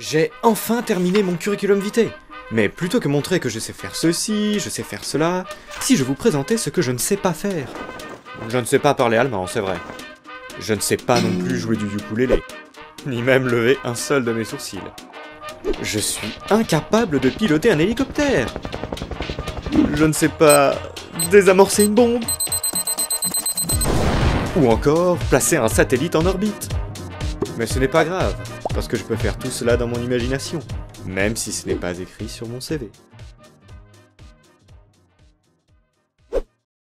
J'ai enfin terminé mon curriculum vitae. Mais plutôt que montrer que je sais faire ceci, je sais faire cela, si je vous présentais ce que je ne sais pas faire. Je ne sais pas parler allemand, c'est vrai. Je ne sais pas non plus jouer du ukulélé, ni même lever un seul de mes sourcils. Je suis incapable de piloter un hélicoptère. Je ne sais pas désamorcer une bombe. Ou encore placer un satellite en orbite. Mais ce n'est pas grave, parce que je peux faire tout cela dans mon imagination, même si ce n'est pas écrit sur mon CV.